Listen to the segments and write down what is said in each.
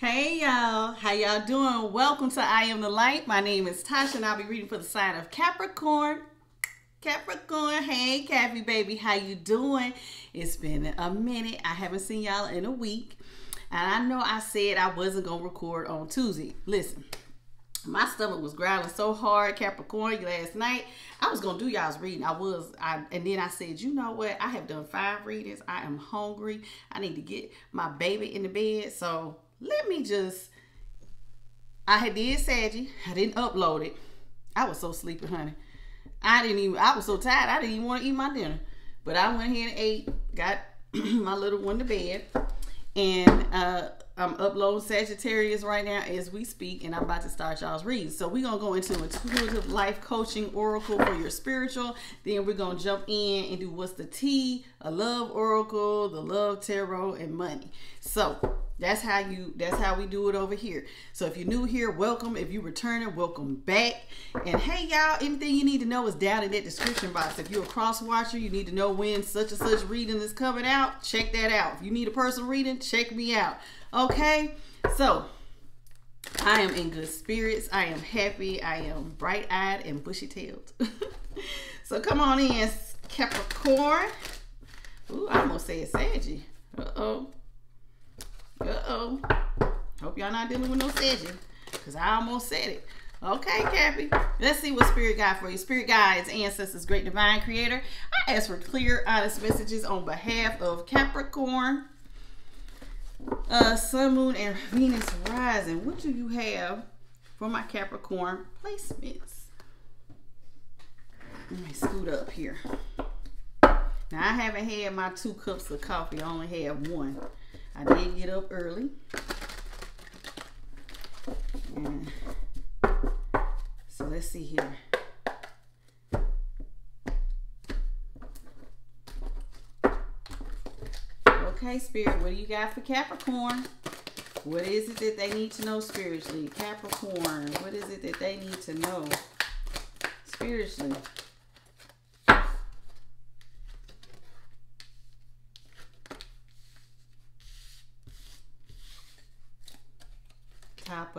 Hey y'all, how y'all doing? Welcome to I Am the Light. My name is Tasha and I'll be reading for the sign of Capricorn. Capricorn, hey Cappy baby, how you doing? It's been a minute. I haven't seen y'all in a week. And I know I said I wasn't gonna record on Tuesday. Listen, my stomach was growling so hard, Capricorn, last night. I was gonna do y'all's reading. I was, I and then I said, you know what? I have done five readings. I am hungry. I need to get my baby in the bed. So let me just I had did Saggy. I didn't upload it. I was so sleepy, honey. I didn't even I was so tired I didn't even want to eat my dinner. But I went ahead and ate, got my little one to bed. And uh I'm uploading Sagittarius right now as we speak, and I'm about to start y'all's read. So we're gonna go into intuitive life coaching oracle for your spiritual. Then we're gonna jump in and do what's the T, a love oracle, the love tarot, and money. So that's how you that's how we do it over here. So if you're new here, welcome. If you returning, welcome back. And hey y'all, anything you need to know is down in that description box. If you're a cross watcher, you need to know when such and such reading is coming out, check that out. If you need a personal reading, check me out. Okay? So I am in good spirits. I am happy. I am bright-eyed and bushy-tailed. so come on in, Capricorn. Ooh, I almost said Saggy. Uh-oh. Uh-oh. Hope y'all not dealing with no sedging. Because I almost said it. Okay, Cappy. Let's see what Spirit got for you. Spirit guides, ancestors, great divine creator. I ask for clear, honest messages on behalf of Capricorn, uh, Sun, Moon, and Venus rising. What do you have for my Capricorn placements? Let me scoot up here. Now, I haven't had my two cups of coffee. I only have one. I did get up early. And so let's see here. Okay, Spirit, what do you got for Capricorn? What is it that they need to know spiritually? Capricorn, what is it that they need to know spiritually?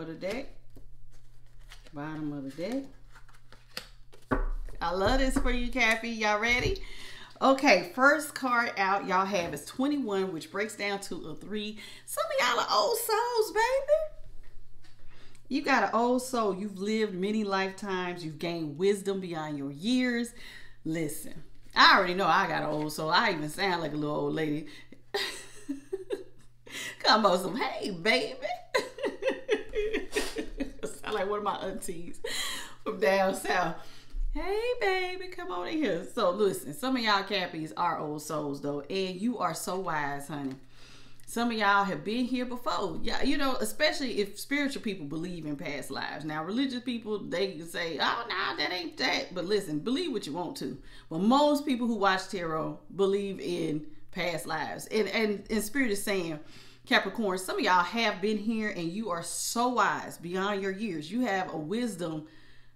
Of the deck, bottom of the deck. I love this for you, Cappy. Y'all ready? Okay, first card out y'all have is 21, which breaks down to a three. Some of y'all are old souls, baby. You got an old soul. You've lived many lifetimes. You've gained wisdom beyond your years. Listen, I already know I got an old soul. I even sound like a little old lady. Come on, some hey, baby. Sound like one of my aunties from down south. Hey, baby, come on in here. So, listen, some of y'all Cappies are old souls, though, and you are so wise, honey. Some of y'all have been here before. Yeah, you know, especially if spiritual people believe in past lives. Now, religious people, they can say, oh, no, that ain't that. But listen, believe what you want to. But most people who watch tarot believe in past lives. And, and, and Spirit is saying, Capricorn, some of y'all have been here and you are so wise beyond your years. You have a wisdom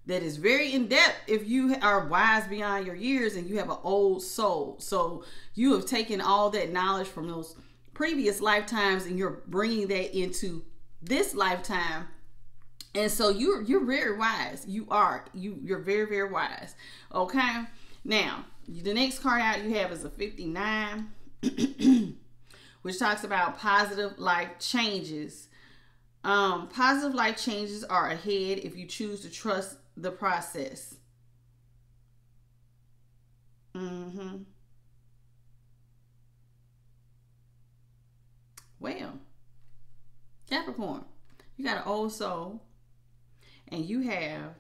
that is very in depth if you are wise beyond your years and you have an old soul. So you have taken all that knowledge from those previous lifetimes and you're bringing that into this lifetime. And so you're you're very wise. You are you you're very very wise. Okay. Now the next card out you have is a 59. which talks about positive life changes. Um, positive life changes are ahead if you choose to trust the process. Mm-hmm. Well, Capricorn, you got an old soul, and you have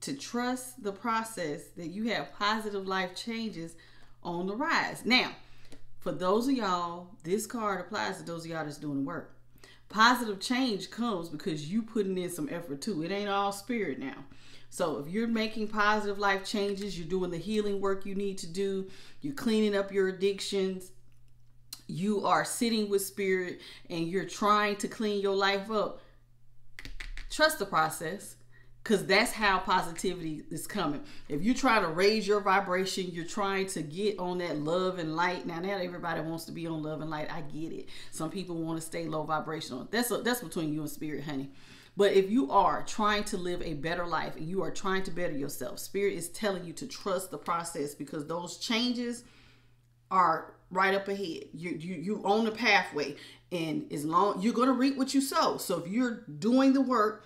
to trust the process that you have positive life changes on the rise. Now, for those of y'all, this card applies to those of y'all that's doing the work. Positive change comes because you putting in some effort too. It ain't all spirit now. So if you're making positive life changes, you're doing the healing work you need to do, you're cleaning up your addictions, you are sitting with spirit and you're trying to clean your life up, trust the process. Because that's how positivity is coming. If you try to raise your vibration, you're trying to get on that love and light. Now, not everybody wants to be on love and light. I get it. Some people want to stay low vibrational. That's a, that's between you and spirit, honey. But if you are trying to live a better life and you are trying to better yourself, spirit is telling you to trust the process because those changes are right up ahead. You you you own the pathway, and as long you're going to reap what you sow. So if you're doing the work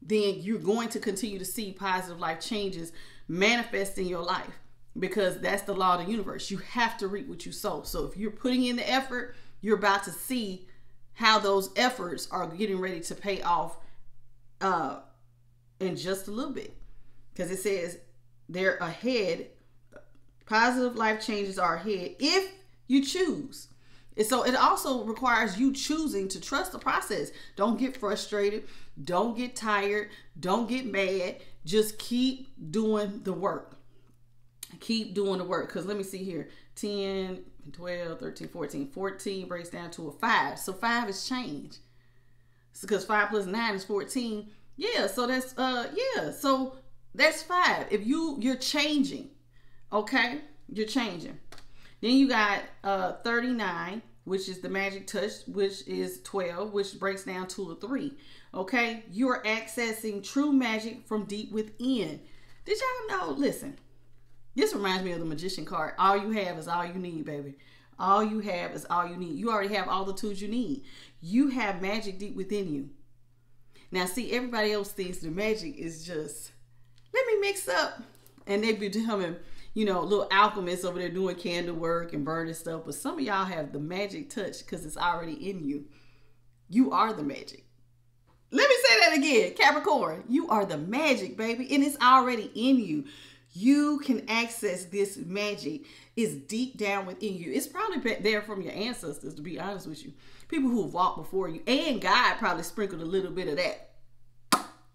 then you're going to continue to see positive life changes manifest in your life because that's the law of the universe. You have to reap what you sow. So if you're putting in the effort, you're about to see how those efforts are getting ready to pay off uh, in just a little bit. Because it says they're ahead. Positive life changes are ahead if you choose. And so it also requires you choosing to trust the process. Don't get frustrated. Don't get tired. Don't get mad. Just keep doing the work. Keep doing the work. Because let me see here 10, 12, 13, 14. 14 breaks down to a 5. So 5 is change. Because 5 plus 9 is 14. Yeah, so that's uh yeah, so that's 5. If you you're changing, okay? You're changing. Then you got uh 39 which is the magic touch, which is 12, which breaks down to a 3. Okay? You are accessing true magic from deep within. Did y'all know? Listen, this reminds me of the magician card. All you have is all you need, baby. All you have is all you need. You already have all the tools you need. You have magic deep within you. Now, see, everybody else thinks the magic is just, let me mix up. And they be becoming you know, little alchemists over there doing candle work and burning stuff. But some of y'all have the magic touch because it's already in you. You are the magic. Let me say that again, Capricorn. You are the magic, baby, and it's already in you. You can access this magic. It's deep down within you. It's probably there from your ancestors, to be honest with you. People who have walked before you. And God probably sprinkled a little bit of that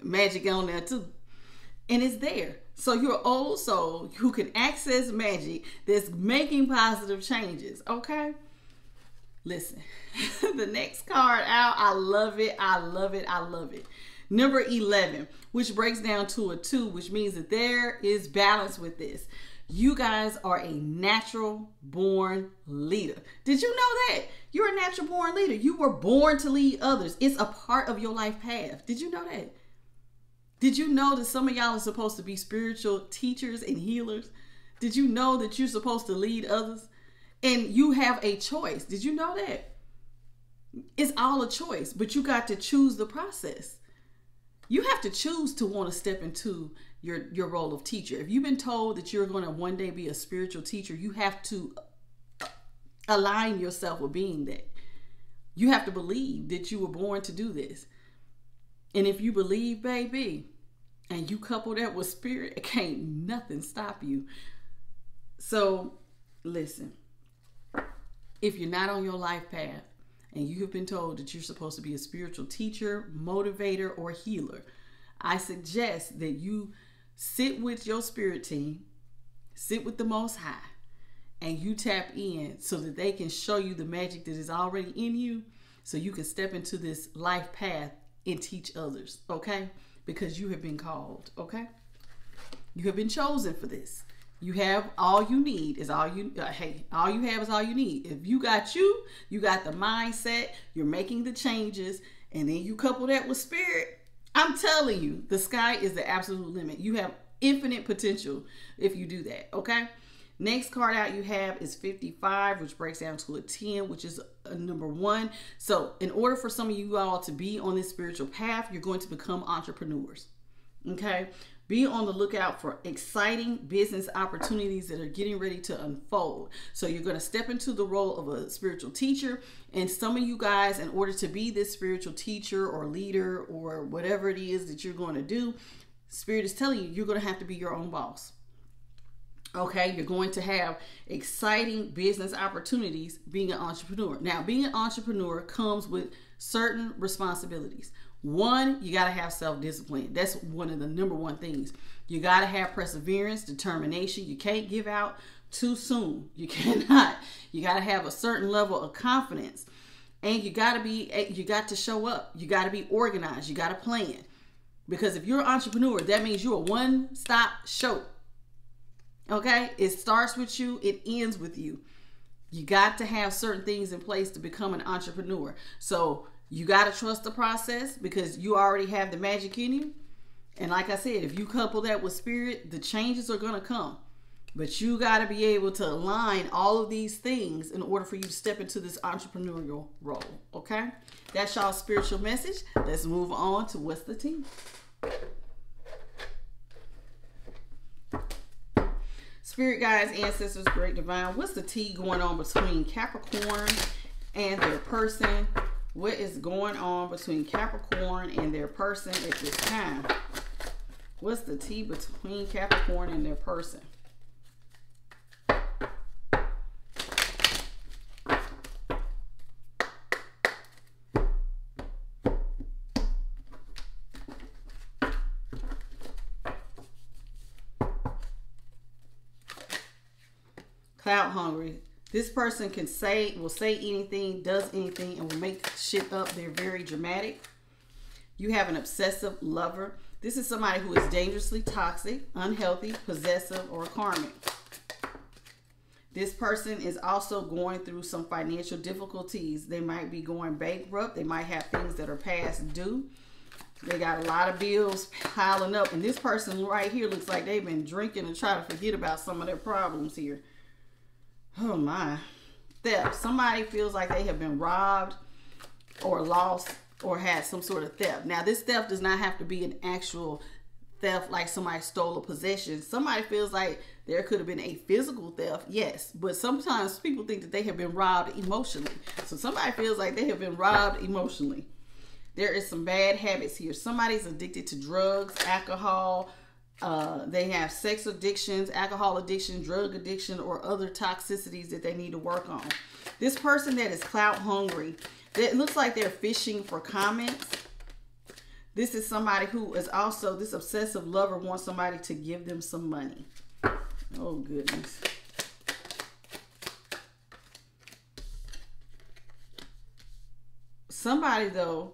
magic on there too. And it's there. So you're old soul who can access magic that's making positive changes. Okay. Listen, the next card out, I love it. I love it. I love it. Number 11, which breaks down to a two, which means that there is balance with this. You guys are a natural born leader. Did you know that? You're a natural born leader. You were born to lead others. It's a part of your life path. Did you know that? Did you know that some of y'all are supposed to be spiritual teachers and healers? Did you know that you're supposed to lead others? And you have a choice. Did you know that? It's all a choice, but you got to choose the process. You have to choose to want to step into your your role of teacher. If you've been told that you're going to one day be a spiritual teacher, you have to uh, align yourself with being that. You have to believe that you were born to do this. And if you believe, baby, and you couple that with spirit, it can't nothing stop you. So, listen. If you're not on your life path and you have been told that you're supposed to be a spiritual teacher, motivator, or healer, I suggest that you sit with your spirit team, sit with the Most High, and you tap in so that they can show you the magic that is already in you so you can step into this life path and teach others, okay? because you have been called, okay? You have been chosen for this. You have all you need is all you uh, hey, all you have is all you need. If you got you, you got the mindset, you're making the changes, and then you couple that with spirit, I'm telling you, the sky is the absolute limit. You have infinite potential if you do that, okay? Next card out you have is 55, which breaks down to a 10, which is a number one. So, in order for some of you all to be on this spiritual path, you're going to become entrepreneurs. Okay. Be on the lookout for exciting business opportunities that are getting ready to unfold. So, you're going to step into the role of a spiritual teacher. And some of you guys, in order to be this spiritual teacher or leader or whatever it is that you're going to do, Spirit is telling you, you're going to have to be your own boss. Okay, you're going to have exciting business opportunities being an entrepreneur. Now, being an entrepreneur comes with certain responsibilities. One, you got to have self discipline. That's one of the number one things. You got to have perseverance, determination. You can't give out too soon. You cannot. You got to have a certain level of confidence. And you got to be eh, you got to show up. You got to be organized. You got to plan. Because if you're an entrepreneur, that means you're a one stop show. Okay? It starts with you, it ends with you. You got to have certain things in place to become an entrepreneur. So you got to trust the process because you already have the magic in you. And like I said, if you couple that with spirit, the changes are going to come. But you got to be able to align all of these things in order for you to step into this entrepreneurial role. Okay? That's y'all's spiritual message. Let's move on to what's the team. Spirit guides, ancestors, great divine. What's the tea going on between Capricorn and their person? What is going on between Capricorn and their person at this time? What's the tea between Capricorn and their person? Cloud hungry. This person can say, will say anything, does anything, and will make shit up. They're very dramatic. You have an obsessive lover. This is somebody who is dangerously toxic, unhealthy, possessive, or karmic. This person is also going through some financial difficulties. They might be going bankrupt. They might have things that are past due. They got a lot of bills piling up. And this person right here looks like they've been drinking and trying to forget about some of their problems here. Oh my. Theft. Somebody feels like they have been robbed or lost or had some sort of theft. Now, this theft does not have to be an actual theft like somebody stole a possession. Somebody feels like there could have been a physical theft, yes, but sometimes people think that they have been robbed emotionally. So somebody feels like they have been robbed emotionally. There is some bad habits here. Somebody's addicted to drugs, alcohol, uh, they have sex addictions, alcohol addiction, drug addiction, or other toxicities that they need to work on. This person that is clout hungry, it looks like they're fishing for comments. This is somebody who is also, this obsessive lover wants somebody to give them some money. Oh, goodness. Somebody, though,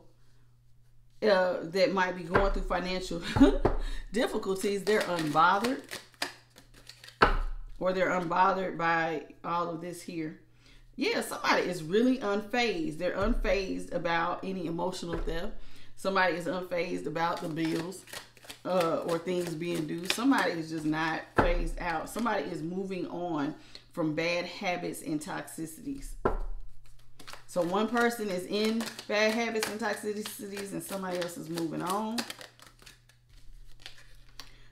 uh, that might be going through financial difficulties, they're unbothered or they're unbothered by all of this here. Yeah, somebody is really unfazed. They're unfazed about any emotional theft. Somebody is unfazed about the bills uh, or things being due. Somebody is just not phased out. Somebody is moving on from bad habits and toxicities. So one person is in bad habits and toxicities and somebody else is moving on.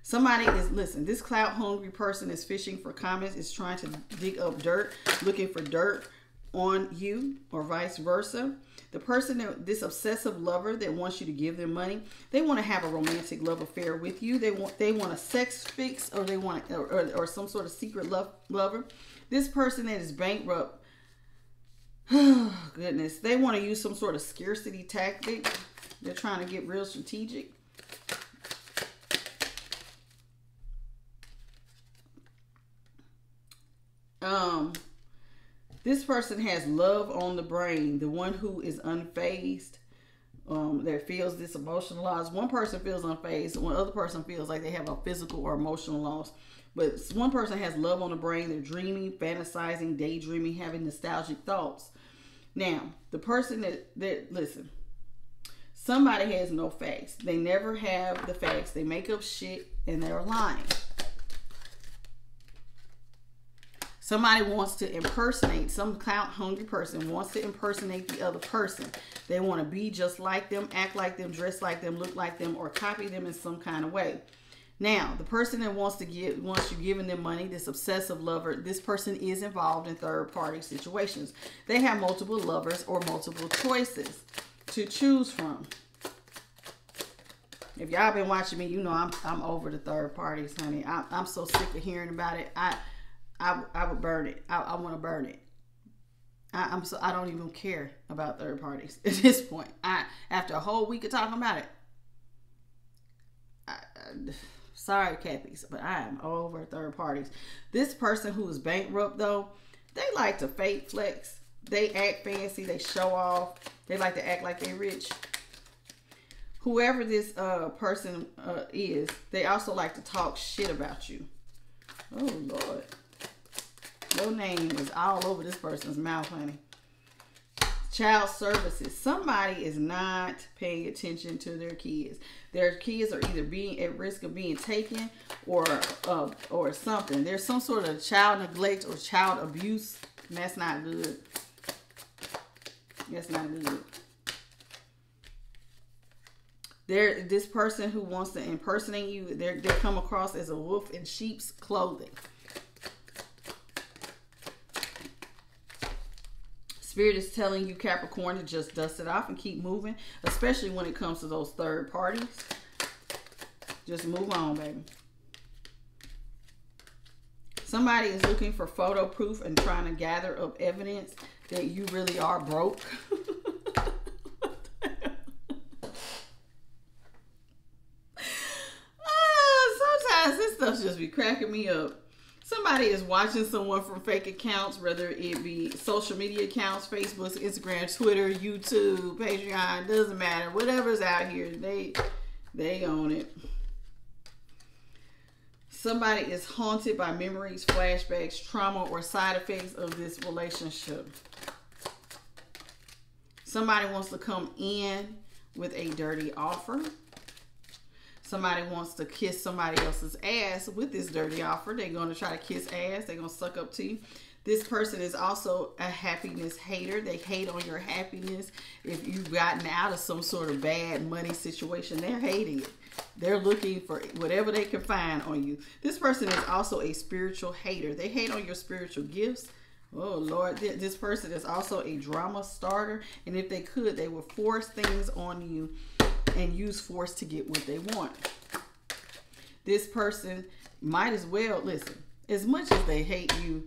Somebody is, listen, this clout hungry person is fishing for comments, is trying to dig up dirt, looking for dirt on you or vice versa. The person that this obsessive lover that wants you to give them money, they want to have a romantic love affair with you. They want they want a sex fix or they want or, or, or some sort of secret love lover. This person that is bankrupt Goodness, they want to use some sort of scarcity tactic. They're trying to get real strategic. Um, this person has love on the brain. The one who is unfazed, um, that feels this emotional loss. One person feels unfazed. One other person feels like they have a physical or emotional loss. But one person has love on the brain. They're dreaming, fantasizing, daydreaming, having nostalgic thoughts. Now, the person that, that listen, somebody has no facts. They never have the facts. They make up shit and they're lying. Somebody wants to impersonate, some clout hungry person wants to impersonate the other person. They want to be just like them, act like them, dress like them, look like them, or copy them in some kind of way. Now, the person that wants to give wants you giving them money, this obsessive lover, this person is involved in third party situations. They have multiple lovers or multiple choices to choose from. If y'all been watching me, you know I'm I'm over the third parties, honey. I, I'm so sick of hearing about it. I I, I would burn it. I, I want to burn it. I, am so I don't even care about third parties at this point. I after a whole week of talking about it. I, I, Sorry, Cappies, but I am over third parties. This person who is bankrupt, though, they like to fake flex. They act fancy. They show off. They like to act like they're rich. whoever this uh, person uh, is, they also like to talk shit about you. Oh, Lord. Your name is all over this person's mouth, honey. Child services. Somebody is not paying attention to their kids. Their kids are either being at risk of being taken or uh, or something. There's some sort of child neglect or child abuse. That's not good. That's not good. There, this person who wants to impersonate you, they come across as a wolf in sheep's clothing. Spirit is telling you, Capricorn, to just dust it off and keep moving, especially when it comes to those third parties. Just move on, baby. Somebody is looking for photo proof and trying to gather up evidence that you really are broke. Ah, sometimes this stuff just be cracking me up somebody is watching someone from fake accounts, whether it be social media accounts, Facebook, Instagram, Twitter, YouTube, Patreon, doesn't matter. Whatever's out here, they they own it. Somebody is haunted by memories, flashbacks, trauma, or side effects of this relationship. Somebody wants to come in with a dirty offer somebody wants to kiss somebody else's ass with this dirty offer. They're going to try to kiss ass. They're going to suck up to you. This person is also a happiness hater. They hate on your happiness. If you've gotten out of some sort of bad money situation, they're hating it. They're looking for whatever they can find on you. This person is also a spiritual hater. They hate on your spiritual gifts. Oh Lord, this person is also a drama starter. And if they could, they would force things on you and use force to get what they want. This person might as well listen. As much as they hate you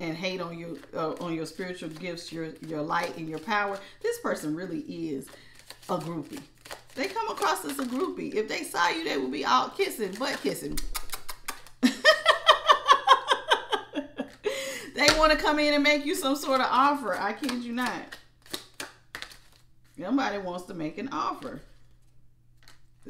and hate on your uh, on your spiritual gifts, your your light and your power, this person really is a groupie. They come across as a groupie. If they saw you, they would be all kissing, butt kissing. they want to come in and make you some sort of offer. I kid you not. Somebody wants to make an offer.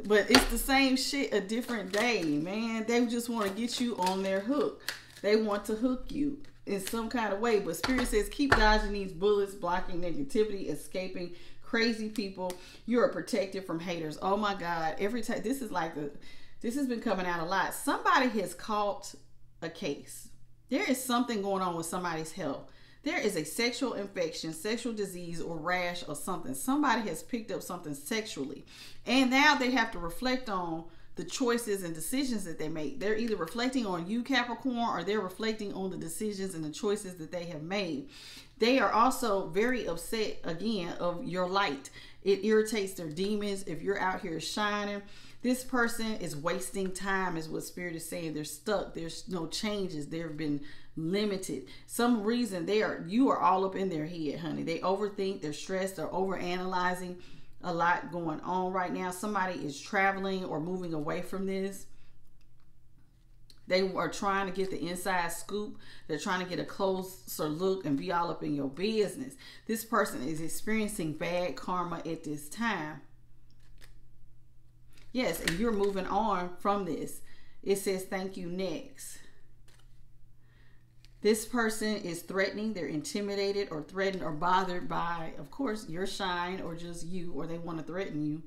But it's the same shit a different day, man. They just want to get you on their hook. They want to hook you in some kind of way. But Spirit says keep dodging these bullets, blocking negativity, escaping crazy people. You are protected from haters. Oh my God. Every time this is like a this has been coming out a lot. Somebody has caught a case. There is something going on with somebody's health there is a sexual infection, sexual disease, or rash or something. Somebody has picked up something sexually. And now they have to reflect on the choices and decisions that they make. They're either reflecting on you, Capricorn, or they're reflecting on the decisions and the choices that they have made. They are also very upset again of your light. It irritates their demons if you're out here shining. This person is wasting time, is what Spirit is saying. They're stuck. There's no changes. There have been limited. Some reason they are you are all up in their head, honey. They overthink, they're stressed, they're over analyzing a lot going on right now. Somebody is traveling or moving away from this. They are trying to get the inside scoop. They're trying to get a closer look and be all up in your business. This person is experiencing bad karma at this time. Yes, and you're moving on from this. It says thank you next. This person is threatening, they're intimidated or threatened or bothered by, of course, your shine or just you, or they want to threaten you.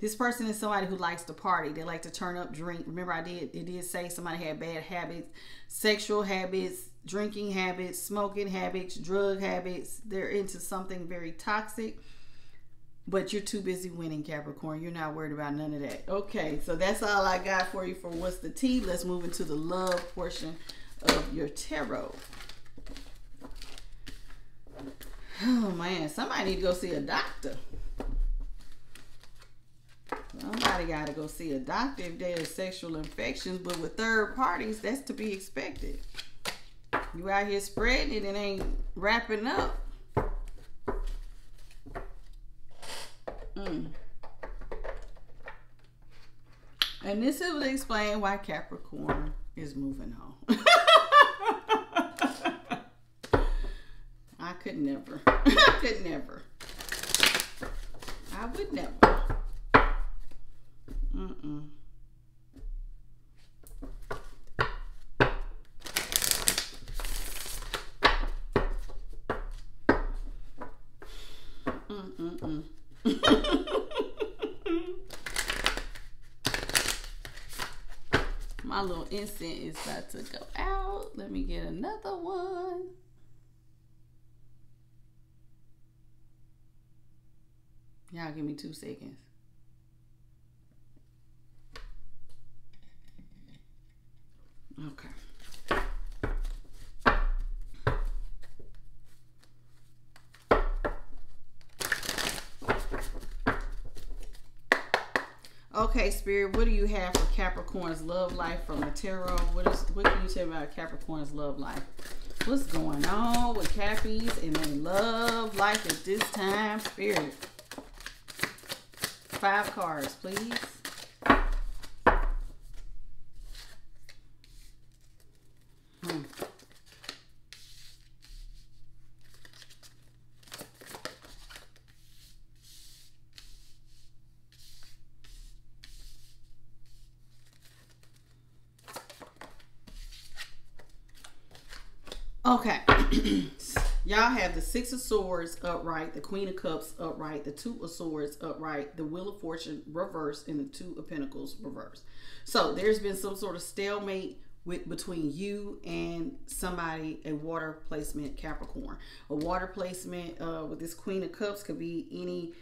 This person is somebody who likes to party. They like to turn up, drink. Remember, I did it did say somebody had bad habits, sexual habits, drinking habits, smoking habits, drug habits. They're into something very toxic. But you're too busy winning, Capricorn. You're not worried about none of that. Okay, so that's all I got for you for what's the tea. Let's move into the love portion of your tarot. Oh man, somebody need to go see a doctor. Somebody got to go see a doctor if there's sexual infections, but with third parties, that's to be expected. You out here spreading it and ain't wrapping up. Mm. And this will explain why Capricorn is moving on. I could never. I could never. I would never. Mm-mm. My little incense is about to go out. Let me get another one. Give me two seconds. Okay. Okay, Spirit, what do you have for Capricorn's love life from the tarot? What is what can you tell me about Capricorn's love life? What's going on with Cappies and their love life at this time, Spirit? Five cards, please. Hmm. Okay. Y'all have the Six of Swords upright, the Queen of Cups upright, the Two of Swords upright, the Wheel of Fortune reversed, and the Two of Pentacles reversed. So there's been some sort of stalemate with between you and somebody, a water placement Capricorn. A water placement uh, with this Queen of Cups could be any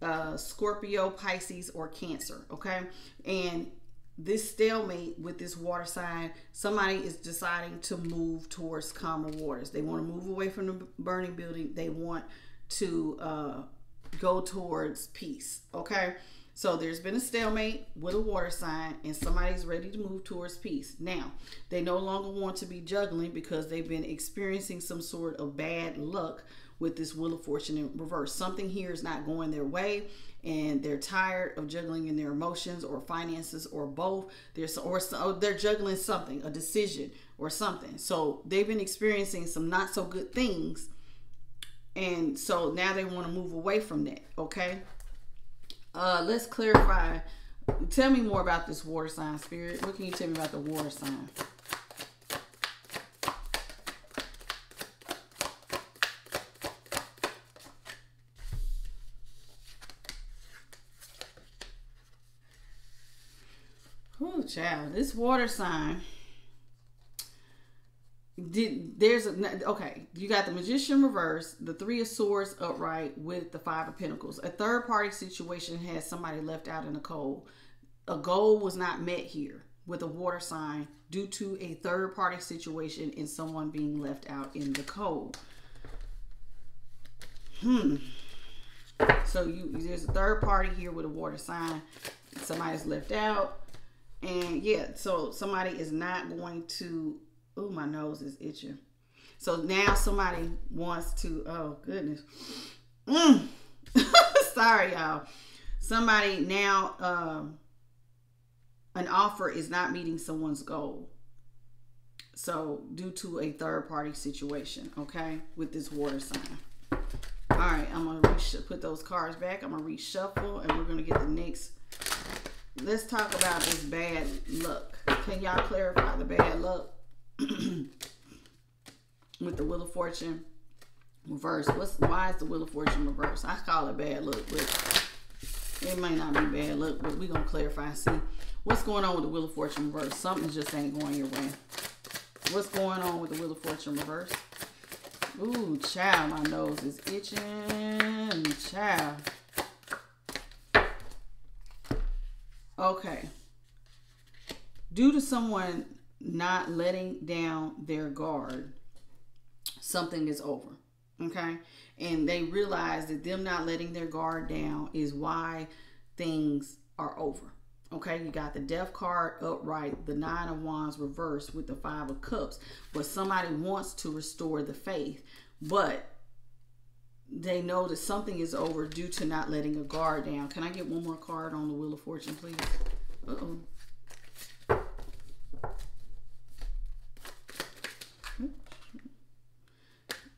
uh, Scorpio, Pisces, or Cancer. Okay, and this stalemate with this water sign, somebody is deciding to move towards calmer waters. They want to move away from the burning building. They want to uh, go towards peace. Okay. So there's been a stalemate with a water sign, and somebody's ready to move towards peace. Now, they no longer want to be juggling because they've been experiencing some sort of bad luck with this Wheel of Fortune in reverse. Something here is not going their way and they're tired of juggling in their emotions or finances or both. There's or, they're juggling something, a decision or something. So they've been experiencing some not so good things, and so now they want to move away from that. Okay. Uh, let's clarify. Tell me more about this water sign spirit. What can you tell me about the water sign? Oh, child, this water sign. Did there's a okay? You got the magician reverse, the three of swords upright with the five of pentacles. A third party situation has somebody left out in the cold. A goal was not met here with a water sign due to a third party situation and someone being left out in the cold. Hmm. So you there's a third party here with a water sign. Somebody's left out and yeah, so somebody is not going to, oh, my nose is itching. So now somebody wants to, oh, goodness. Mm. Sorry, y'all. Somebody now, um, an offer is not meeting someone's goal. So, due to a third party situation, okay, with this water sign. All right, I'm to put those cards back. I'm to reshuffle and we're going to get the next let's talk about this bad luck. Can y'all clarify the bad luck with the Wheel of Fortune reverse? What's why is the Wheel of Fortune reverse? I call it bad luck, but it may not be bad luck. But we're gonna clarify see what's going on with the Wheel of Fortune reverse. Something just ain't going your way. What's going on with the Wheel of Fortune reverse? Ooh, child, my nose is itching. Child. Okay. Due to someone not letting down their guard, something is over. Okay. And they realize that them not letting their guard down is why things are over. Okay, you got the death card upright, the nine of wands reversed with the five of cups. But somebody wants to restore the faith, but they know that something is over due to not letting a guard down. Can I get one more card on the Wheel of Fortune, please? Uh-oh.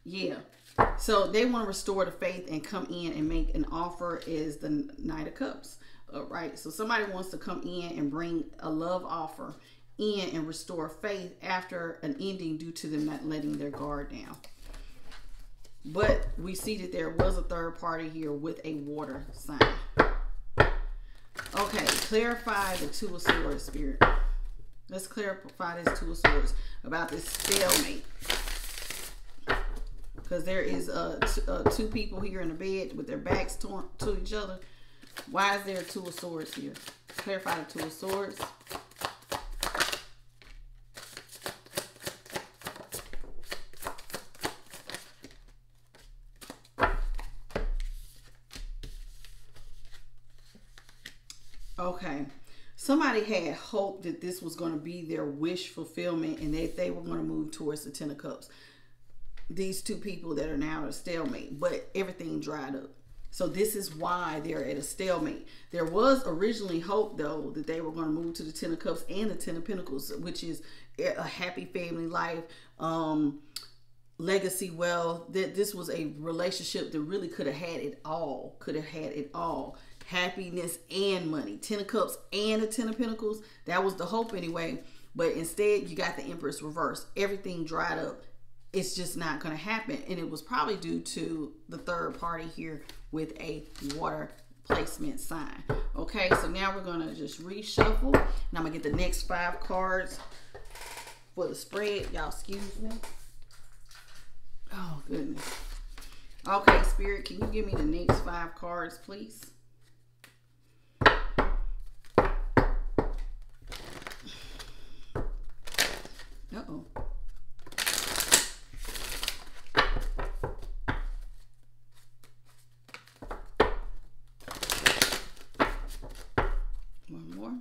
Yeah. So they want to restore the faith and come in and make an offer is the Knight of Cups. All right. So somebody wants to come in and bring a love offer in and restore faith after an ending due to them not letting their guard down. But we see that there was a third party here with a water sign. Okay, clarify the Two of Swords spirit. Let's clarify this Two of Swords about this stalemate. Because there is uh, uh, two people here in the bed with their backs torn to each other. Why is there Two of Swords here? Clarify the Two of Swords. Okay. Somebody had hoped that this was going to be their wish fulfillment and that they were going to move towards the Ten of Cups. These two people that are now at a stalemate, but everything dried up. So this is why they're at a stalemate. There was originally hope, though, that they were going to move to the Ten of Cups and the Ten of Pentacles, which is a happy family life, um, legacy wealth. That this was a relationship that really could have had it all. Could have had it all happiness and money. Ten of Cups and a Ten of Pentacles. That was the hope anyway. But instead, you got the Empress reverse. Everything dried up. It's just not going to happen. And it was probably due to the third party here with a water placement sign. Okay, so now we're going to just reshuffle. And I'm going to get the next five cards for the spread. Y'all excuse me. Oh, goodness. Okay, Spirit, can you give me the next five cards, please? Uh-oh. One more.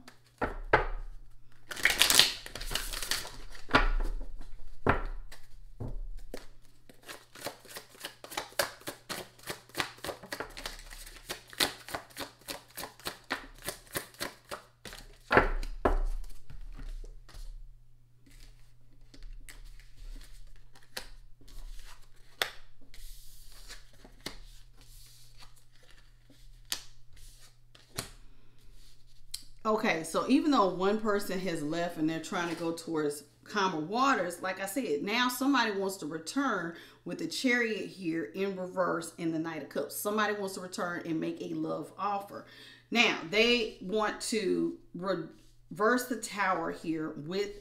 Okay, so even though one person has left and they're trying to go towards calmer waters, like I said, now somebody wants to return with the chariot here in reverse in the Knight of Cups. Somebody wants to return and make a love offer. Now, they want to reverse the tower here with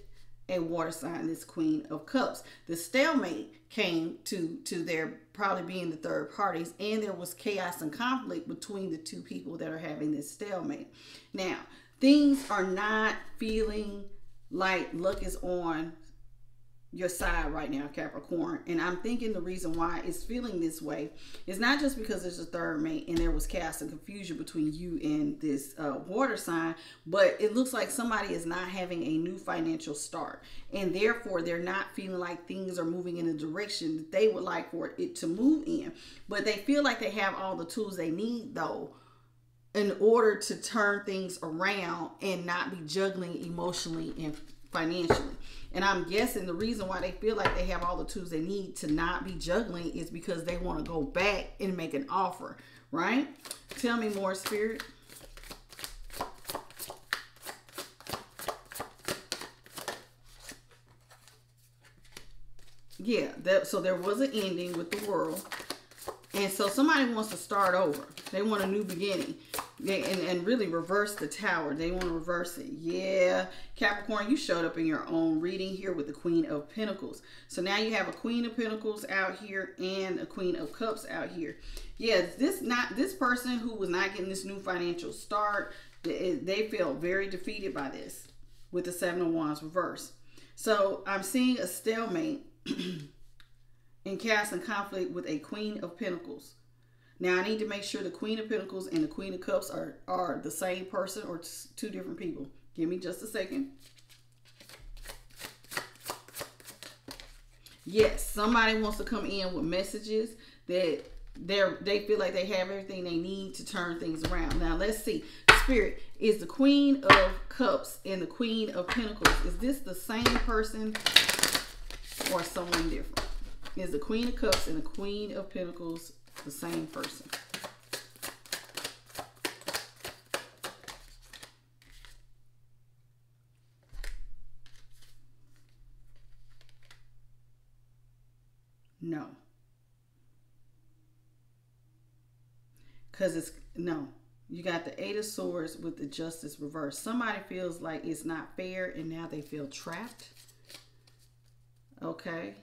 a water sign, this Queen of Cups. The stalemate came to to their probably being the third parties, and there was chaos and conflict between the two people that are having this stalemate. Now, things are not feeling like luck is on your side right now, Capricorn. And I'm thinking the reason why it's feeling this way is not just because there's a third mate and there was cast and confusion between you and this uh, water sign, but it looks like somebody is not having a new financial start. And therefore, they're not feeling like things are moving in the direction that they would like for it to move in. But they feel like they have all the tools they need, though in order to turn things around and not be juggling emotionally and financially. And I'm guessing the reason why they feel like they have all the tools they need to not be juggling is because they want to go back and make an offer, right? Tell me more, Spirit. Yeah, that, so there was an ending with the world. And so somebody wants to start over. They want a new beginning and, and really reverse the tower. They want to reverse it. Yeah. Capricorn, you showed up in your own reading here with the Queen of Pentacles. So now you have a Queen of Pentacles out here and a Queen of Cups out here. Yeah, this not this person who was not getting this new financial start, they, they feel very defeated by this with the Seven of Wands reverse. So I'm seeing a stalemate in chaos and conflict with a Queen of Pentacles. Now I need to make sure the Queen of Pentacles and the Queen of Cups are, are the same person or two different people. Give me just a second. Yes, somebody wants to come in with messages that they're they feel like they have everything they need to turn things around. Now let's see. Spirit is the Queen of Cups and the Queen of Pentacles. Is this the same person or someone different? Is the Queen of Cups and the Queen of Pentacles the same person? No. Because it's no. You got the Eight of Swords with the Justice reverse. Somebody feels like it's not fair and now they feel trapped. Okay.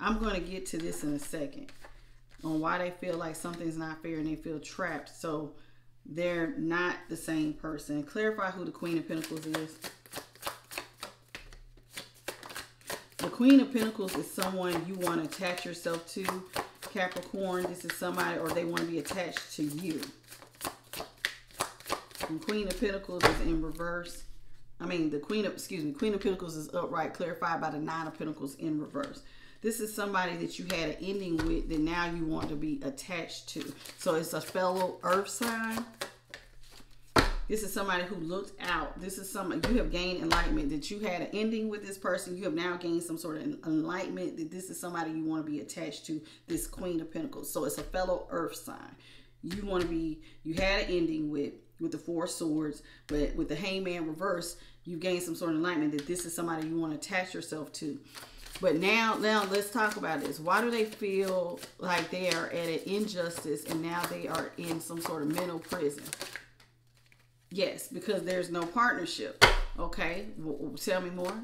I'm going to get to this in a second on why they feel like something's not fair and they feel trapped. So they're not the same person. Clarify who the Queen of Pentacles is. The Queen of Pentacles is someone you want to attach yourself to. Capricorn, this is somebody or they want to be attached to you. And Queen of Pentacles is in reverse. I mean, the Queen of, excuse me, Queen of Pentacles is upright, clarified by the Nine of Pentacles in reverse. This is somebody that you had an ending with that now you want to be attached to. So it's a fellow earth sign. This is somebody who looked out. This is somebody you have gained enlightenment that you had an ending with this person. You have now gained some sort of enlightenment that this is somebody you want to be attached to, this Queen of Pentacles. So it's a fellow earth sign. You want to be, you had an ending with, with the Four Swords, but with the Hangman reverse, you've gained some sort of enlightenment that this is somebody you want to attach yourself to. But now, now let's talk about this. Why do they feel like they are at an injustice and now they are in some sort of mental prison? Yes, because there's no partnership. Okay, well, tell me more.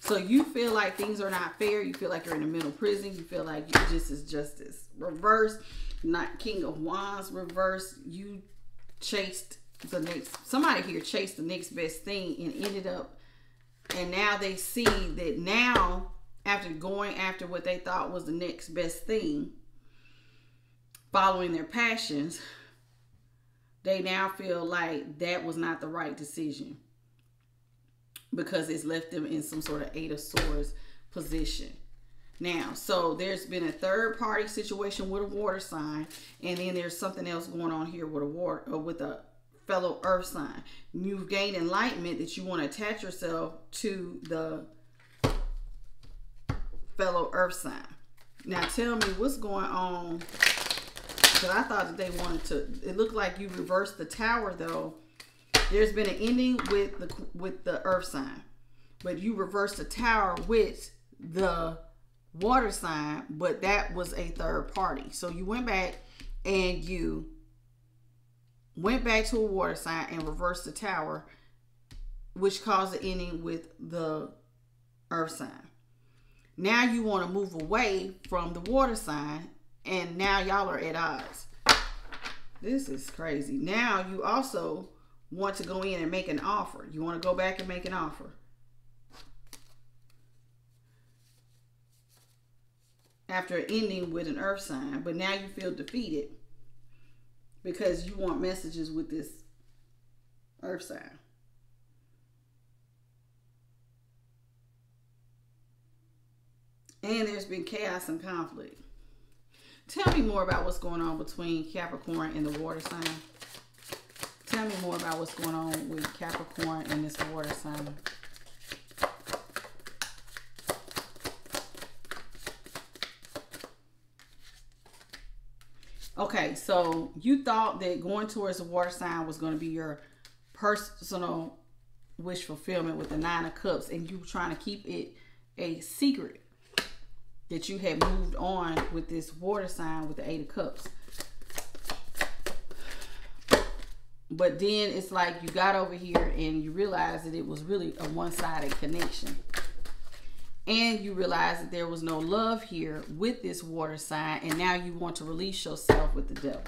So you feel like things are not fair. You feel like you're in a mental prison. You feel like you just justice reverse, not King of Wands reverse. You chased the next. Somebody here chased the next best thing and ended up and now they see that now, after going after what they thought was the next best thing, following their passions, they now feel like that was not the right decision because it's left them in some sort of eight of swords position. Now, so there's been a third party situation with a water sign, and then there's something else going on here with a water uh, with a fellow earth sign. You've gained enlightenment that you want to attach yourself to the fellow earth sign. Now tell me what's going on. Because I thought that they wanted to. It looked like you reversed the tower though. There's been an ending with the with the earth sign, but you reversed the tower with the water sign. But that was a third party. So you went back and you went back to a water sign and reversed the tower, which caused the ending with the earth sign. Now you want to move away from the water sign, and now y'all are at odds. This is crazy. Now you also want to go in and make an offer. You want to go back and make an offer. After ending with an earth sign, but now you feel defeated because you want messages with this earth sign. And there's been chaos and conflict. Tell me more about what's going on between Capricorn and the water sign. Tell me more about what's going on with Capricorn and this water sign. Okay, so you thought that going towards the water sign was going to be your personal wish fulfillment with the nine of cups and you trying to keep it a secret that you had moved on with this water sign with the eight of cups. But then it's like you got over here and you realize that it was really a one-sided connection and you realize that there was no love here with this water sign and now you want to release yourself with the devil.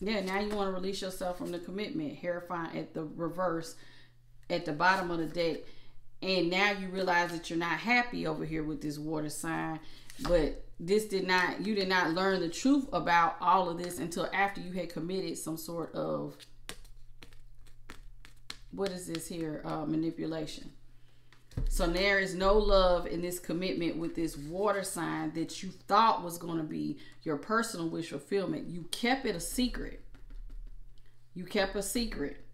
Yeah now you want to release yourself from the commitment Hierophant at the reverse at the bottom of the deck. And now you realize that you're not happy over here with this water sign. But this did not you did not learn the truth about all of this until after you had committed some sort of what is this here? Uh, manipulation. So there is no love in this commitment with this water sign that you thought was going to be your personal wish fulfillment. You kept it a secret. You kept a secret.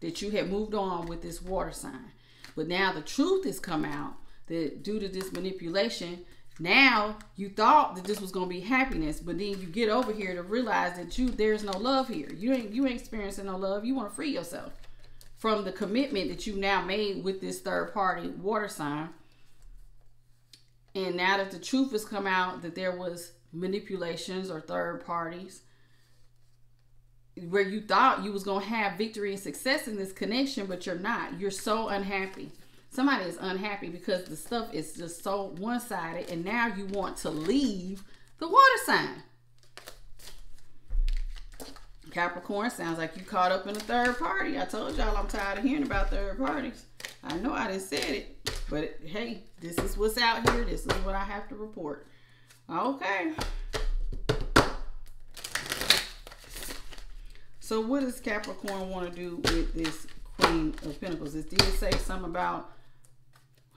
that you had moved on with this water sign. But now the truth has come out that due to this manipulation, now you thought that this was gonna be happiness, but then you get over here to realize that you there's no love here. You ain't you ain't experiencing no love. You want to free yourself from the commitment that you now made with this third party water sign. And now that the truth has come out that there was manipulations or third parties where you thought you was gonna have victory and success in this connection, but you're not. You're so unhappy. Somebody is unhappy because the stuff is just so one-sided, and now you want to leave the water sign. Capricorn sounds like you caught up in a third party. I told y'all I'm tired of hearing about third parties. I know I didn't said it, but hey, this is what's out here. This is what I have to report. Okay. So what does Capricorn want to do with this Queen of Pentacles? It Did say something about,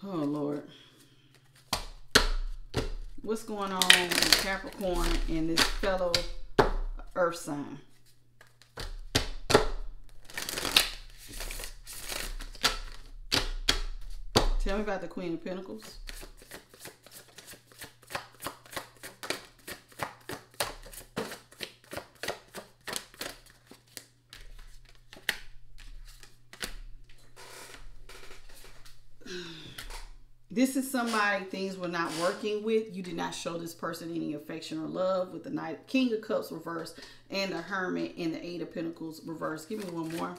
oh Lord, what's going on with Capricorn and this fellow earth sign? Tell me about the Queen of Pentacles. this is somebody things were not working with. You did not show this person any affection or love with the Knight King of Cups reverse and the Hermit and the Eight of Pentacles reverse. Give me one more.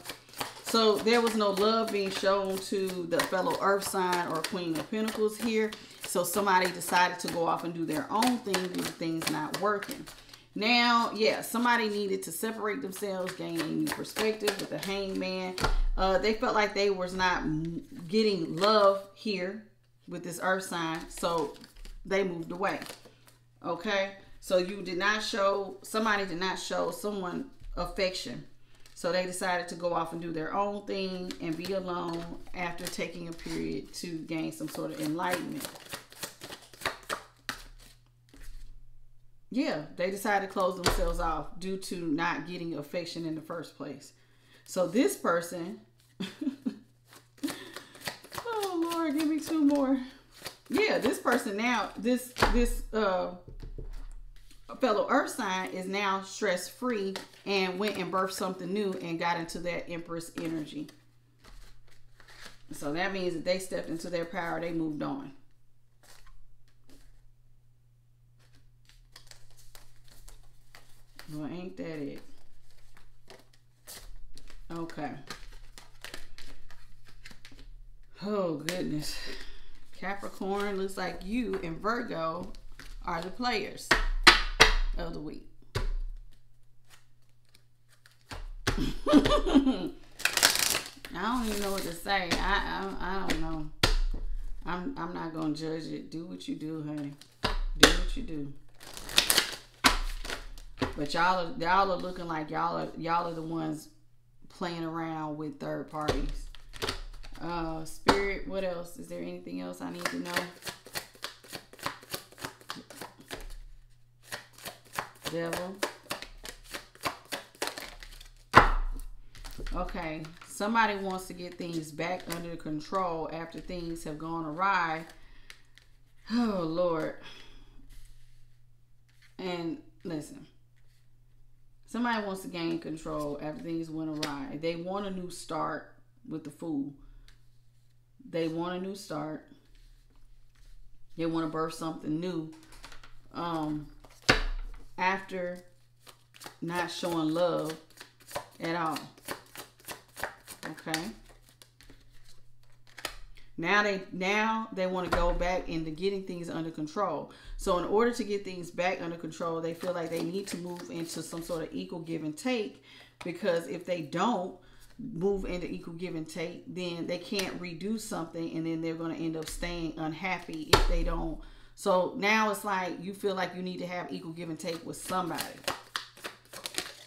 So there was no love being shown to the fellow earth sign or queen of pentacles here. So somebody decided to go off and do their own thing due things not working. Now, yeah, somebody needed to separate themselves, gain a new perspective with the hangman. Uh, they felt like they was not getting love here with this earth sign. So they moved away. Okay. So you did not show, somebody did not show someone affection. So they decided to go off and do their own thing and be alone after taking a period to gain some sort of enlightenment. Yeah, they decided to close themselves off due to not getting affection in the first place. So this person more. Give me two more. Yeah, this person now, this this uh fellow earth sign is now stress free and went and birthed something new and got into that empress energy. So that means that they stepped into their power, they moved on. Well, ain't that it? Okay. Oh, goodness. Capricorn looks like you and Virgo are the players of the week. I don't even know what to say. I, I I don't know. I'm I'm not gonna judge it. Do what you do, honey. Do what you do. But y'all are y'all are looking like y'all are y'all are the ones playing around with third parties. Uh, spirit, what else? Is there anything else I need to know? Devil. Okay, somebody wants to get things back under control after things have gone awry. Oh, Lord. And listen, somebody wants to gain control after things went awry. They want a new start with the fool. They want a new start. They want to birth something new. Um, after not showing love at all. Okay. Now they now they want to go back into getting things under control. So in order to get things back under control, they feel like they need to move into some sort of equal give and take because if they don't, move into equal give and take, then they can't redo something and then they're going to end up staying unhappy if they don't. So now it's like you feel like you need to have equal give and take with somebody.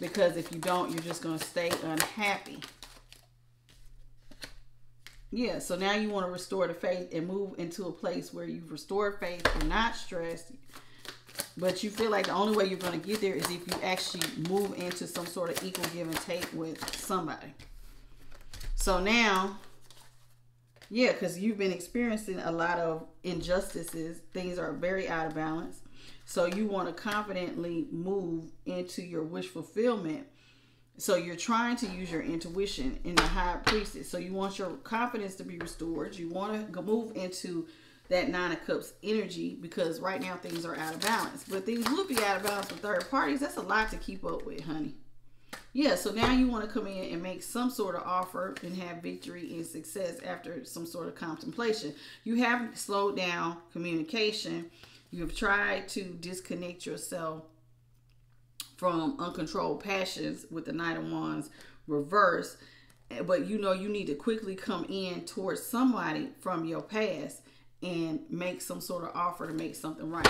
Because if you don't, you're just going to stay unhappy. Yeah, so now you want to restore the faith and move into a place where you've restored faith, you're not stressed, but you feel like the only way you're going to get there is if you actually move into some sort of equal give and take with somebody. So now, yeah, because you've been experiencing a lot of injustices. Things are very out of balance. So you want to confidently move into your wish fulfillment. So you're trying to use your intuition in the high priestess. So you want your confidence to be restored. You want to move into that nine of cups energy because right now things are out of balance. But things will be out of balance with third parties. That's a lot to keep up with, honey. Yeah, so now you want to come in and make some sort of offer and have victory and success after some sort of contemplation. You haven't slowed down communication. You have tried to disconnect yourself from uncontrolled passions with the Knight of Wands reverse. Eh, but you know you need to quickly come in towards somebody from your past and make some sort of offer to make something right.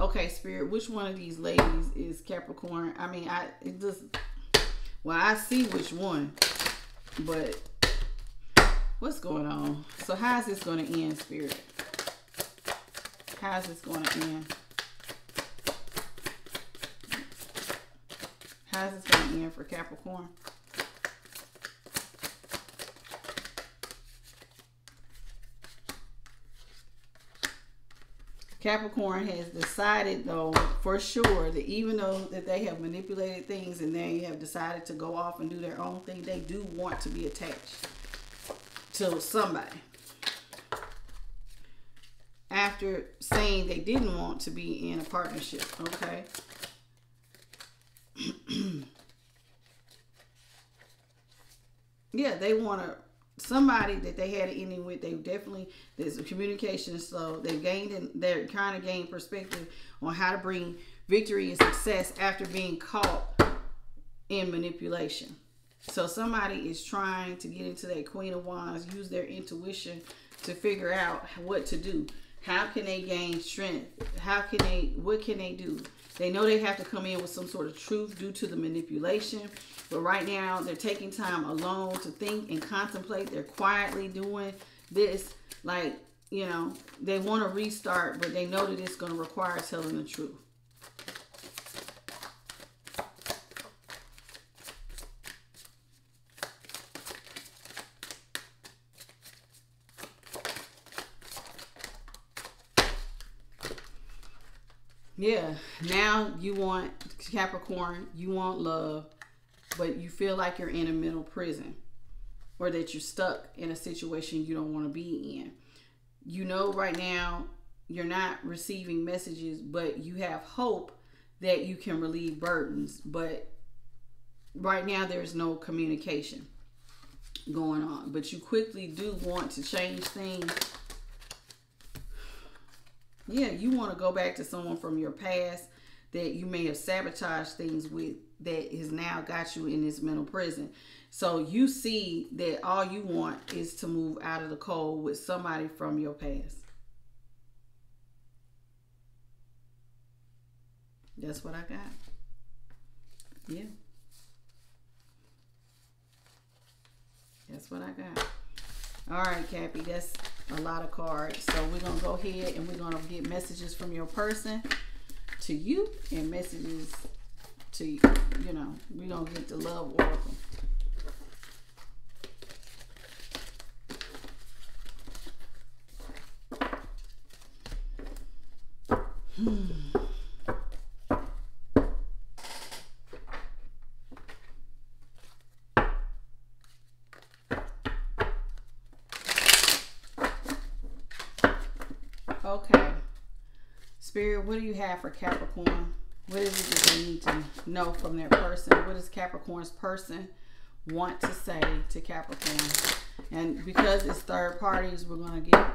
Okay, Spirit, which one of these ladies is Capricorn? I mean, I it just well, I see which one, but what's going on? So how is this going to end, Spirit? How is this going to end? How is this going to end for Capricorn? Capricorn has decided though for sure that even though that they have manipulated things and they have decided to go off and do their own thing, they do want to be attached to somebody. After saying they didn't want to be in a partnership, okay? yeah, they want to somebody that they had an ending with, they definitely there's communication slow. They've gained and they're kind of gained perspective on how to bring victory and success after being caught in manipulation. So somebody is trying to get into that Queen of Wands, use their intuition to figure out what to do. How can they gain strength? How can they what can they do? They know they have to come in with some sort of truth due to the manipulation. But right now, they're taking time alone to think and contemplate. They're quietly doing this. Like, you know, they want to restart, but they know that it's going to require telling the truth. Yeah. Now you want Capricorn, you want love, but you feel like you're in a mental prison or that you're stuck in a situation you don't want to be in. You know, right now you're not receiving messages, but you have hope that you can relieve burdens. But right now there's no communication going on. But you quickly do want to change things yeah, you want to go back to someone from your past that you may have sabotaged things with that has now got you in this mental prison. So you see that all you want is to move out of the cold with somebody from your past. That's what I got. Yeah. That's what I got. All right, Cappy, that's a lot of cards. So we're going to go ahead and we're going to get messages from your person to you and messages to, you know, we're going to get the love oracle. Hmm. Spirit, what do you have for Capricorn? What is it that they need to know from their person? What does Capricorn's person want to say to Capricorn? And because it's third parties, we're going to get,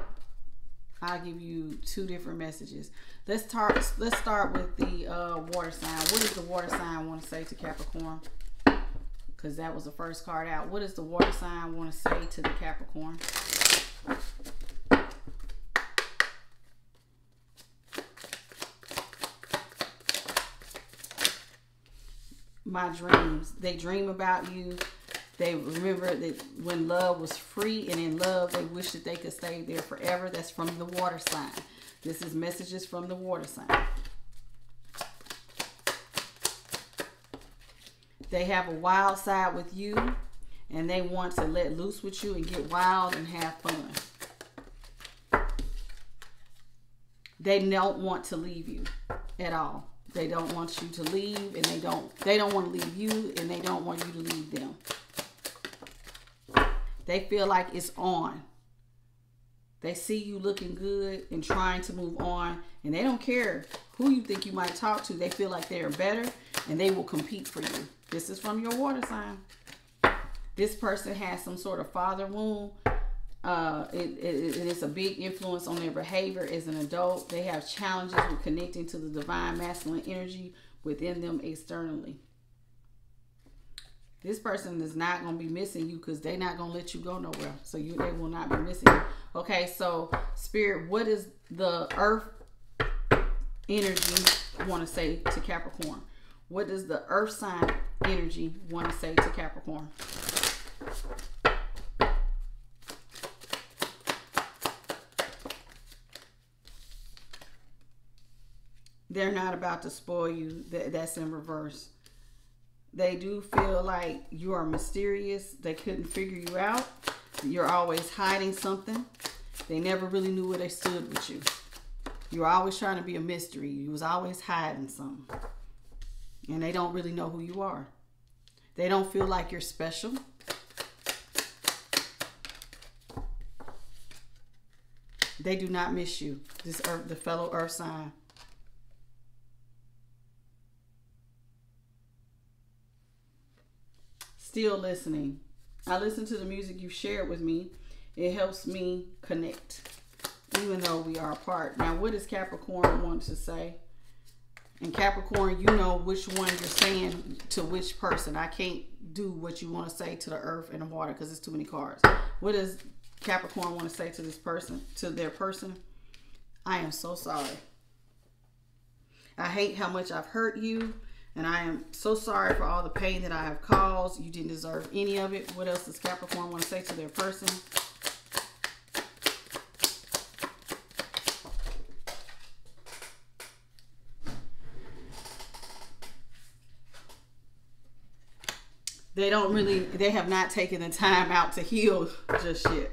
I'll give you two different messages. Let's start, let's start with the uh, water sign. What does the water sign want to say to Capricorn? Because that was the first card out. What does the water sign want to say to the Capricorn? My dreams. They dream about you. They remember that when love was free and in love, they wish that they could stay there forever. That's from the water sign. This is messages from the water sign. They have a wild side with you and they want to let loose with you and get wild and have fun. They don't want to leave you at all. They don't want you to leave and they don't they don't want to leave you and they don't want you to leave them. They feel like it's on. They see you looking good and trying to move on and they don't care who you think you might talk to. They feel like they're better and they will compete for you. This is from your water sign. This person has some sort of father wound. Uh, it, it, it is a big influence on their behavior as an adult. They have challenges with connecting to the divine masculine energy within them externally. This person is not going to be missing you because they're not going to let you go nowhere. So you they will not be missing you. Okay, so spirit, what is the earth energy want to say to Capricorn? What does the earth sign energy want to say to Capricorn? They're not about to spoil you. That's in reverse. They do feel like you are mysterious. They couldn't figure you out. You're always hiding something. They never really knew where they stood with you. You were always trying to be a mystery. You was always hiding something. And they don't really know who you are. They don't feel like you're special. They do not miss you. This earth, the fellow earth sign. Still listening. I listen to the music you shared with me. It helps me connect, even though we are apart. Now, what does Capricorn want to say? And Capricorn, you know which one you're saying to which person. I can't do what you want to say to the earth and the water because it's too many cards. What does Capricorn want to say to this person, to their person? I am so sorry. I hate how much I've hurt you. And I am so sorry for all the pain that I have caused. You didn't deserve any of it. What else does Capricorn want to say to their person? they don't really they have not taken the time out to heal just yet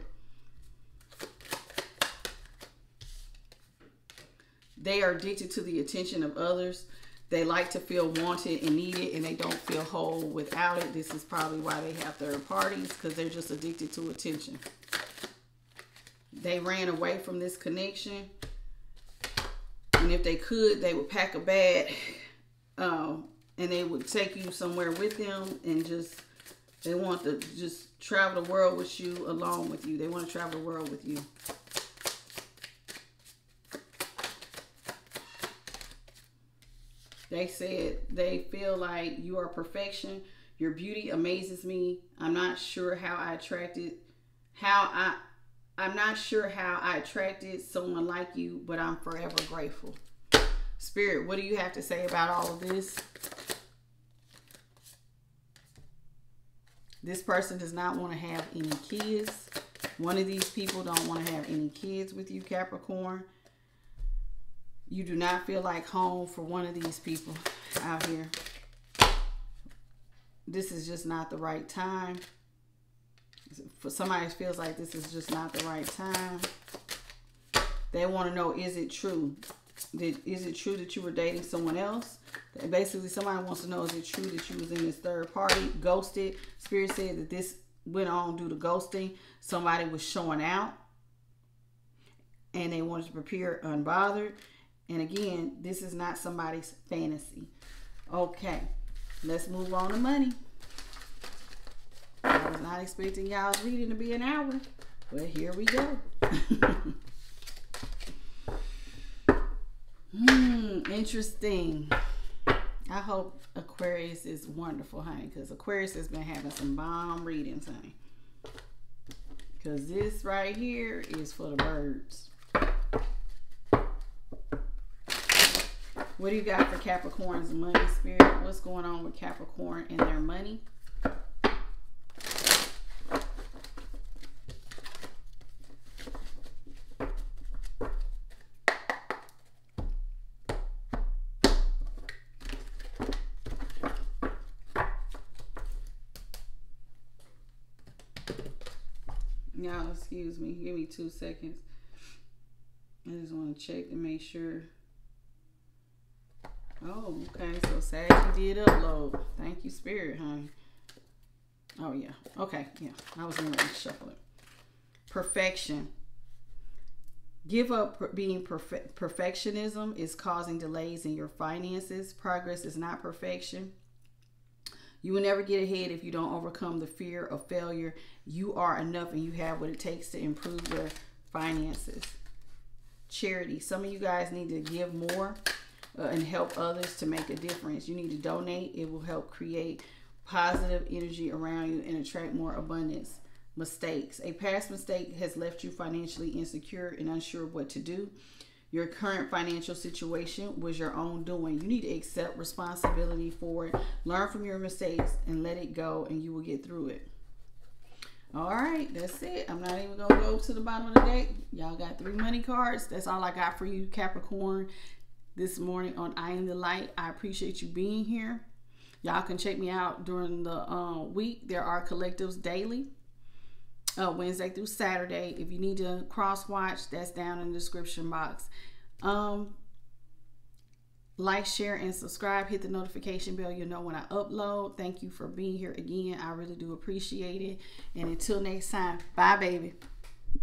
they are addicted to the attention of others they like to feel wanted and needed and they don't feel whole without it. This is probably why they have third parties because they're just addicted to attention. They ran away from this connection and if they could they would pack a bag um, and they would take you somewhere with them and just they want to just travel the world with you along with you. They want to travel the world with you they said they feel like you are perfection your beauty amazes me i'm not sure how i attracted how i i'm not sure how i attracted someone like you but i'm forever grateful spirit what do you have to say about all of this This person does not want to have any kids. One of these people don't want to have any kids with you, Capricorn. You do not feel like home for one of these people out here. This is just not the right time. For somebody feels like this is just not the right time. They want to know, is it true? Did, is it true that you were dating someone else? Basically, somebody wants to know, is it true that you was in this third party, ghosted? Spirit said that this went on due to ghosting. Somebody was showing out and they wanted to prepare unbothered. And again, this is not somebody's fantasy. Okay, let's move on to money. I was not expecting y'all's reading to be an hour, but here we go. Hmm, interesting. I hope Aquarius is wonderful, honey, because Aquarius has been having some bomb readings, honey. Because this right here is for the birds. What do you got for Capricorn's money spirit? What's going on with Capricorn and their money? Y'all, excuse me. Give me two seconds. I just want to check to make sure. Oh, okay. So Saggy did upload. Thank you, Spirit, honey. Oh, yeah. Okay. Yeah. I was going to shuffle it. Perfection. Give up being perfect. Perfectionism is causing delays in your finances. Progress is not perfection. You will never get ahead if you don't overcome the fear of failure. You are enough and you have what it takes to improve your finances. Charity. Some of you guys need to give more uh, and help others to make a difference. You need to donate. It will help create positive energy around you and attract more abundance. Mistakes. A past mistake has left you financially insecure and unsure what to do. Your current financial situation was your own doing. You need to accept responsibility for it. Learn from your mistakes and let it go, and you will get through it. All right, that's it. I'm not even gonna go to the bottom of the deck. Y'all got three money cards. That's all I got for you, Capricorn, this morning on I Am the Light. I appreciate you being here. Y'all can check me out during the uh, week. There are collectives daily, uh, Wednesday through Saturday. If you need to cross watch, that's down in the description box. Um, like, share, and subscribe. Hit the notification bell. You'll know when I upload. Thank you for being here again. I really do appreciate it. And until next time, bye, baby.